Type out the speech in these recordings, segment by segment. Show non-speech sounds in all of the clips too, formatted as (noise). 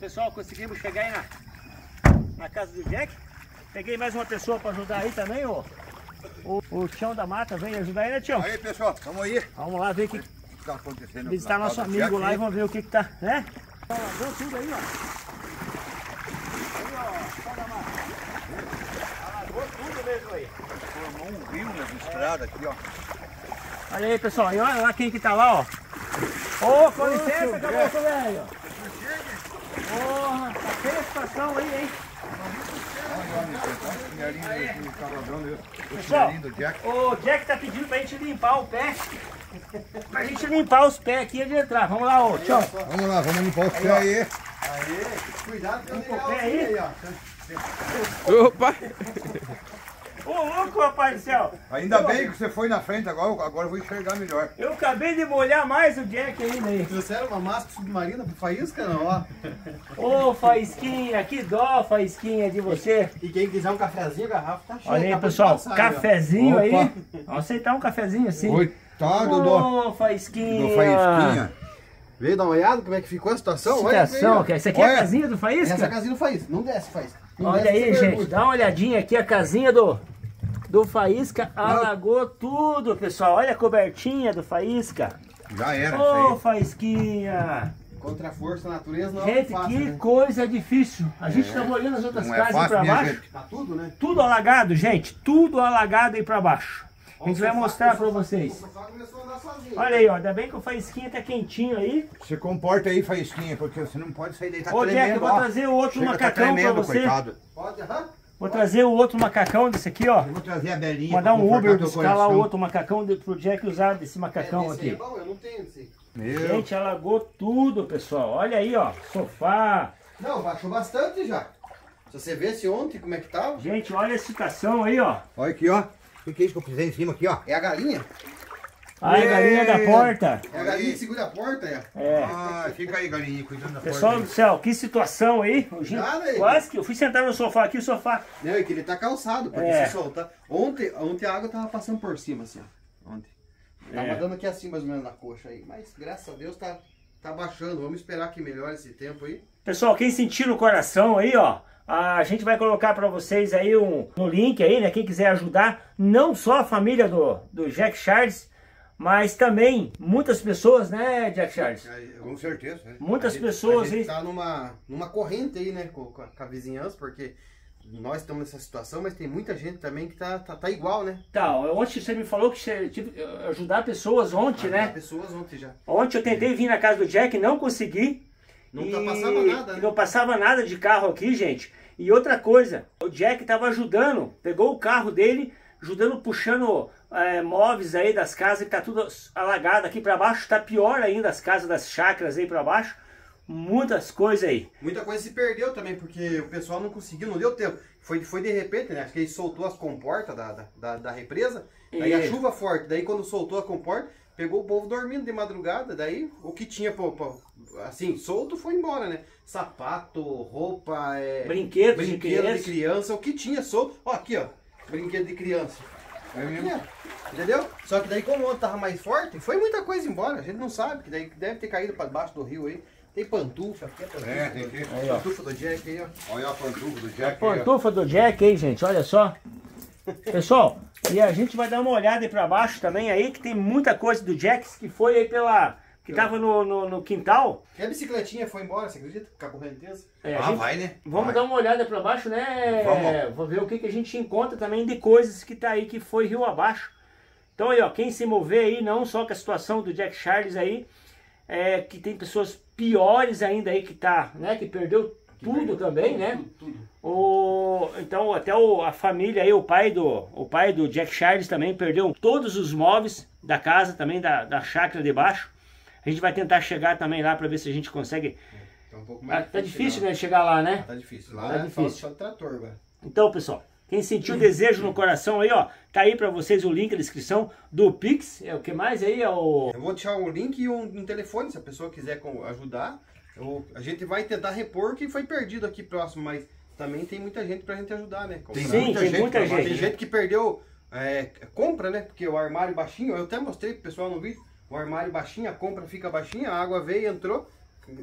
pessoal, conseguimos chegar aí na, na casa do Jack. Peguei mais uma pessoa para ajudar aí também, ó. O, o Tião da Mata veio ajudar aí, né, Tião? Aí, pessoal, vamos aí. Vamos lá ver o que, O que tá acontecendo? visitar nosso amigo Jack, lá e vamos ver o que que tá, né? Alagou tudo aí, ó. Aí, ó, Tião da Mata. Alagou tudo mesmo aí. Formou um rio nas estradas aqui, ó. Olha aí, pessoal, e olha lá quem que tá lá, ó. Ô, com licença, caboclo velho. Aí, hein? O Pessoal, Jack. o Jack tá pedindo pra gente limpar o pé. (laughs) Pra gente limpar os pés aqui antes de entrar. Vamos lá, ô, Tião. Vamos lá, vamos limpar o pé aí. Cuidado que eu Limpa o pé aí. ó. Opa! Ô, louco, rapaz do céu. Ainda bem que você foi na frente agora, agora eu vou enxergar melhor. Eu acabei de molhar mais o Jack ainda aí. Trouxeram uma máscara submarina pro faísca, não, ó. Ô, Faísquinha, que dó, Faísquinha, de você. E quem quiser um cafezinho, a garrafa tá cheia. Olha aí, pessoal, passar, cafezinho aí. Vamos aceitar um cafezinho assim. Coitado do, Ô, Faísquinha. do Faísquinha. Veio dar uma olhada como é que ficou a situação? Situação, Olha, que essa aqui é a Olha. casinha do Faísca? Essa casinha não faz Não desce, faz. Não Olha desce, aí, gente, pergunta. dá uma olhadinha aqui, a casinha do, do Faísca alagou tudo, pessoal. Olha a cobertinha do Faísca. Já era Ô, isso Faísquinha. Contra a força da natureza não é Gente, fácil, que né? coisa difícil. A gente tava olhando as outras Não é casas fácil, pra minha baixo. gente. Tá tudo, né? Tudo alagado, gente. Tudo alagado aí pra baixo. A gente vai mostrar sofá- vocês. Olha aí, ó. Ainda bem que o Faísquinha tá quentinho aí. Se comporta aí, Faísquinha, porque você não pode sair daí. Tá Ô, Jack, tremendo, eu vou ó. trazer o outro Chega, tá macacão pra tremendo, você. coitado. Pode, aham. Vou trazer o outro macacão desse aqui, ó. Eu vou trazer a Belinha. Mandar um Uber buscar lá o outro macacão de- pro Jack usar desse macacão É, esse aqui. é bom, eu não tenho esse. Meu, Gente, alagou tudo, pessoal. Olha aí, ó. Sofá. Não, baixou bastante já. Se você visse ontem como é que tava. Gente, olha a situação aí, ó. olha aqui, ó. O que é isso que eu pisei em cima aqui, ó? É a galinha. Ai, galinha da porta. É a galinha que segura a porta, é. É. Ah, fica aí, galinha, cuidando da Pessoal porta. do céu, que situação aí. Gente- Nada aí. Quase que eu fui sentar no sofá aqui, o sofá. Não, é que ele tá calçado, porque É. se soltar. Ontem, ontem a água tava passando por cima, assim, ó. Ontem. Tava É. dando aqui assim, mais ou menos na coxa aí. Mas graças a Deus tá, tá baixando. Vamos esperar que melhore esse tempo aí. Pessoal, quem sentir no coração aí, ó, a gente vai colocar pra vocês aí um, no link aí, né? Quem quiser ajudar, não só a família do, do Jack Charles, mas também muitas pessoas, né, Jack Charles? Com certeza. né? Muitas a gente- pessoas A gente aí. tá numa, numa corrente aí, né, com, com a, vizinhança, porque nós estamos nessa situação, mas tem muita gente também que tá, tá, tá igual, né? Tá, ontem você me falou que você tive que ajudar pessoas ontem, As né? pessoas ontem já. Ontem eu tentei vir na casa do Jack, não consegui. Não E tá passava nada, né? Não passava nada de carro aqui, gente. E outra coisa, o Jack tava ajudando, pegou o carro dele, ajudando, puxando é, móveis aí das casas, que tá tudo alagado aqui pra baixo. Tá pior ainda as casas das chácaras aí pra baixo. Muitas coisas aí. Muita coisa se perdeu também, porque o pessoal não conseguiu, não deu tempo. Foi, foi de repente, né? Acho que ele soltou as comportas da, da, da, da represa, daí a chuva forte, daí quando soltou a comporta, pegou o povo dormindo de madrugada, daí o que tinha, assim, solto foi embora, né? Sapato, roupa, é, Brinquedos de brinquedo criança. de criança, o que tinha solto. Ó, aqui, ó, brinquedo de criança. É mesmo? É, Entendeu? Só que daí como o outro tava mais forte, foi muita coisa embora. A gente não sabe, que daí deve ter caído pra debaixo do rio aí. Tem pantufa, aqui é pantufa. É, tem que... Aí, ó. Pantufa do Jack aí, ó. Olha a pantufa do Jack. aí, ó. Pantufa do Jack aí, gente, olha só. Pessoal, e a gente vai dar uma olhada aí pra baixo também aí, que tem muita coisa do Jack que foi aí pela... Que tava no, no, no quintal. E a bicicletinha foi embora, você acredita? Com a correnteza. É, a Ah, gente- vai, né? Vamos Vai. dar uma olhada pra baixo, né? Vamos. Vou ver o que, que a gente encontra também de coisas que tá aí que foi rio abaixo. Então aí, ó, quem se mover aí, não só com a situação do Jack Charles aí, é, que tem pessoas piores ainda aí que tá, né? Que perdeu tudo também, né? Tudo. O, então até o, a família aí, o pai do o pai do Jack Charles também perdeu todos os móveis da casa também da, da chácara de baixo. A gente vai tentar chegar também lá para ver se a gente consegue. Tá um pouco Ah, mais tá difícil, né, chegar lá, né? Tá difícil. Tá Lá é difícil. só, trator agora. Então, pessoal, quem sentiu desejo no coração aí, ó, tá aí para vocês o link na descrição do Pix. É o que mais aí é o Eu vou deixar um link e um, um telefone, se a pessoa quiser ajudar. Eu- a gente vai tentar repor o que foi perdido aqui próximo, mas também tem muita gente pra gente ajudar, né? Tem Sim, muita tem gente muita gente. Tem gente que perdeu é, compra, né? Porque o armário baixinho, eu até mostrei pro pessoal no vídeo, o armário baixinho, a compra fica baixinha, a água veio, entrou,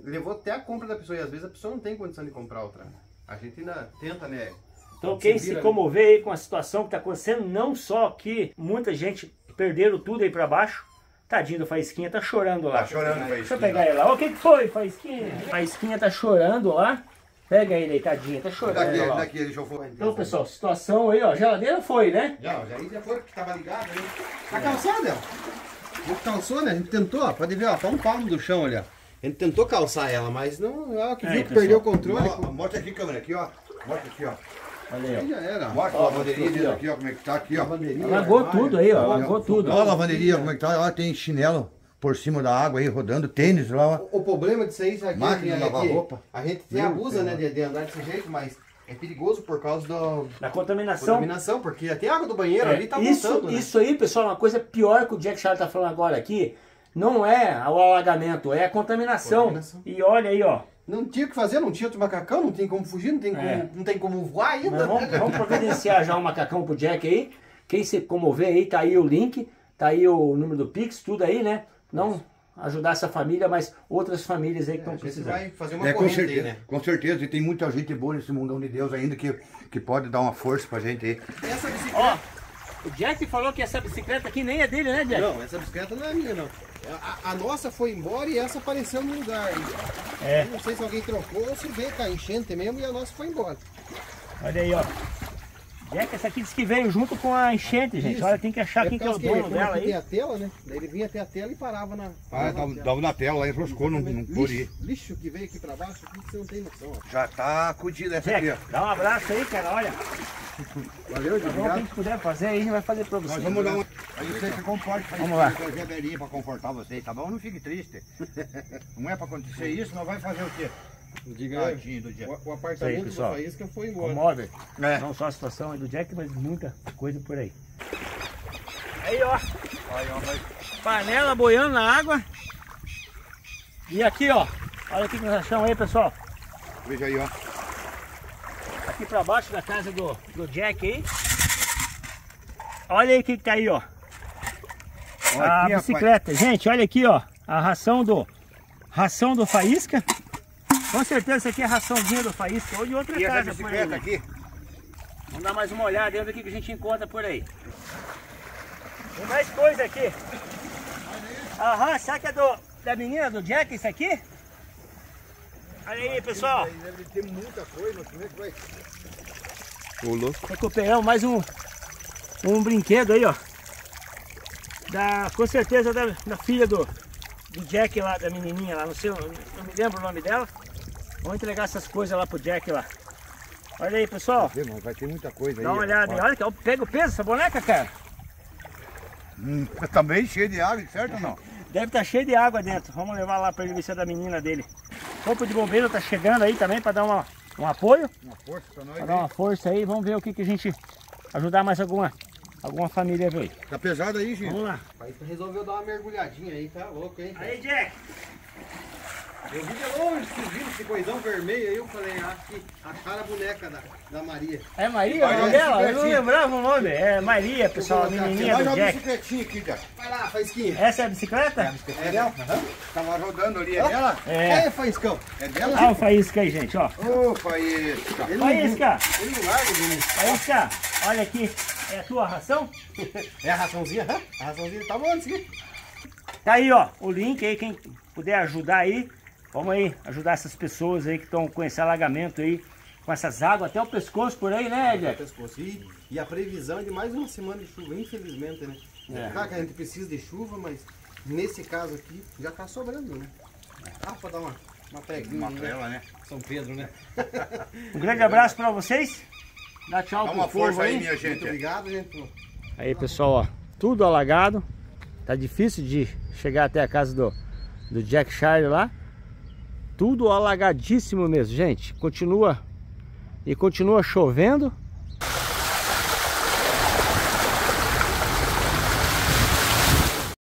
levou até a compra da pessoa e às vezes a pessoa não tem condição de comprar outra. A gente ainda tenta, né? Então quem se vira, né? comover aí com a situação que está acontecendo, não só que muita gente perderam tudo aí para baixo, tadinho do Faísquinha, tá chorando lá. Tá chorando, Deixa eu Faísquinha. pegar ele lá. O que que foi, Faísquinha? Faísquinha tá chorando lá. Pega ele aí, tadinho, tá chorando Daqui, lá. daqui, deixa eu for. Então, pessoal, situação aí, ó, geladeira foi, né? Já, já já foi porque tava ligado aí. Tá calçada, ó. A gente calçou, né? A gente tentou, ó. Pode ver, ó. Tá um palmo do chão ali, ó. A gente tentou calçar ela, mas não. Ó, que Aí, viu que pessoal. perdeu o controle. Mo- Mostra aqui, câmera, aqui, ó. Mostra aqui, ó. Olha aí, Aí já era. Mostra Ó, a lavanderia dele aqui, aqui, ó, como é que tá aqui, ó. Ó. Armário. tudo aí, ó, Ó, largou tudo. Ó a lavanderia, como é que tá? Ó, tem chinelo por cima da água aí, rodando, tênis lá, ó. O, o problema disso aí, sabe? Máquina que de lavar aqui, roupa. A gente abusa, né, de, de andar desse jeito, mas é perigoso por causa da Da contaminação. contaminação, porque até a água do banheiro É, ali tá isso, voltando, né? isso aí, pessoal, é uma coisa pior que o Jack Charlie tá falando agora aqui. Não é o alagamento, é a contaminação. Contaminação. E olha aí, ó. Não tinha o que fazer, não tinha outro macacão, não tem como fugir, não tem como, É. não tem como voar ainda. Vamos, vamos providenciar já um macacão pro Jack aí. Quem se comover aí, tá aí o link, tá aí o número do Pix, tudo aí, né? Não ajudar essa família, mas outras famílias aí que É, estão a gente precisando. vai fazer uma É, com corrente aí, certeza, né? com certeza. E tem muita gente boa nesse mundão de Deus ainda que, que pode dar uma força pra gente aí. Essa bicicleta... Ó, o Jack falou que essa bicicleta aqui nem é dele, né, Jack? Não, essa bicicleta não é minha, não. A, a nossa foi embora e essa apareceu no lugar. É. Eu Não sei se alguém trocou ou se veio com a enchente mesmo e a nossa foi embora. Olha aí, ó. Jack, essa aqui diz que veio junto com a enchente, gente. Isso. Olha, tem que achar quem por que é o dono dela aqui Tem aí. a tela, né? Daí ele vinha até a tela e parava na. Ah, tava, na na tela lá, enroscou, não, não pôde lixo, lixo que veio aqui pra baixo, aqui que você não tem noção. ó. Já tá acudida essa aqui, ó. dá um abraço aí, cara, olha. Valeu, Tá bom, o que puder fazer aí, a gente vai fazer pra você. Nós vamos dar uma. Aí você se comporte, Vamos lá. pra confortar vocês, tá bom? Não fique triste. (laughs) Não é pra acontecer isso, nós vai fazer o quê? Diga aí. Tadinho do dia. O, o Isso aí, apartamento pessoal. do Faísca foi embora. Comove. É. Não só a situação aí do Jack, mas muita coisa por aí. Aí, ó. Aí, ó, vai- Panela boiando na água. E aqui, ó. Olha o que nós achamos aí, pessoal. Veja aí, ó. Aqui pra baixo da casa do, do Jack aí. Olha aí o que, que tá aí, ó. Ó, a aqui, rapaz. bicicleta. Gente, olha aqui, ó. A ração do. Ração do Faísca. Com certeza isso aqui é a raçãozinha do Faísca. Ou de outra E essa casa por aí. bicicleta aqui? Vamos dar mais uma olhada dentro que que a gente encontra por aí. Tem mais coisa aqui. Aham, será que é do, da menina do Jack isso aqui? Olha aí, pessoal. Deve ter muita coisa, como é que vai? Ô, louco. Recuperamos mais um, um brinquedo aí, ó. Da, com certeza da, da filha do, do Jack lá, da menininha lá. Não sei, não me lembro o nome dela. Vamos entregar essas coisas lá pro Jack lá. Olha aí, pessoal. Vê, mas vai ter muita coisa aí. Dá uma olhada aí. Olha que pega o peso essa boneca, cara. Hum, (laughs) tá bem cheio de água, certo ou não? Deve estar cheio de água dentro. Vamos levar lá para ele ver se é da menina dele. O corpo de bombeiro tá chegando aí também para dar uma, um apoio, Uma força pra nós. para aí. dar uma força aí. Vamos ver o que, que a gente ajudar mais alguma, alguma família aí. Tá pesado aí, gente? Vamos lá. Aí resolveu dar uma mergulhadinha aí, tá louco, hein? Aí, Jack. Eu vi de longe subindo esse coisão vermelho aí, eu falei, acho que acharam a boneca da, da Maria. É Maria o nome vai, dela? Eu não lembrava o nome. É Maria, pessoal, a menininha do Jack. bicicletinha aqui, já. Vai lá, Faísquinha. Essa é a bicicleta? É dela? Tava rodando ali, é dela? É. É, Faíscão. É dela? Olha o Faísca aí, gente, ó. Opa, isso. Ele não- Faísca, Ele não larga, Bruno. Faísca, olha aqui. É a tua ração? (laughs) É a raçãozinha? hã? A raçãozinha tá bom, assim. Tá aí, ó, o link aí, quem puder ajudar aí, vamos aí ajudar essas pessoas aí que estão com esse alagamento aí, com essas águas até o pescoço por aí, né, Jack? pescoço. E, e a previsão é de mais uma semana de chuva, infelizmente, né? É. Claro que a gente precisa de chuva, mas nesse caso aqui já tá sobrando, né? Ah, pra dar uma, uma peguinha, Uma né? trela, né? São Pedro, né? (laughs) Um grande abraço pra vocês. Dá tchau Dá pro uma povo força aí, aí. minha Muito gente. obrigado, gente. Aí, pessoal, ó, tudo alagado. Tá difícil de chegar até a casa do, do Jack Charlie lá. Tudo alagadíssimo mesmo, gente. Continua e continua chovendo.